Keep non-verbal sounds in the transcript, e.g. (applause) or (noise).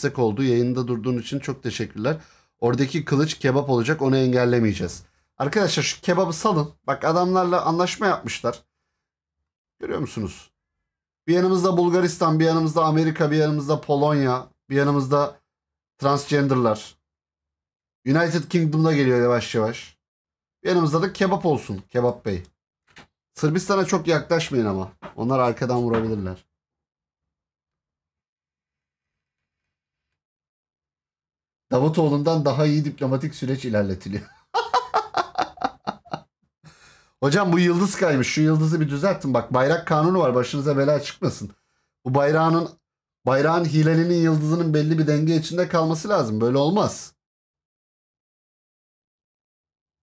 destek oldu. Yayında durduğun için çok teşekkürler. Oradaki kılıç kebap olacak onu engellemeyeceğiz. Arkadaşlar şu kebabı salın. Bak adamlarla anlaşma yapmışlar. Görüyor musunuz? Bir yanımızda Bulgaristan, bir yanımızda Amerika, bir yanımızda Polonya, bir yanımızda transgenderlar. United Kingdom'da geliyor yavaş yavaş. Bir yanımızda da kebap olsun. Kebap Bey. Sırbistan'a çok yaklaşmayın ama. Onlar arkadan vurabilirler. Davutoğlu'ndan daha iyi diplomatik süreç ilerletiliyor. (laughs) Hocam bu yıldız kaymış. Şu yıldızı bir düzeltin. Bak bayrak kanunu var. Başınıza bela çıkmasın. Bu bayrağın bayrağın hilelinin yıldızının belli bir denge içinde kalması lazım. Böyle olmaz.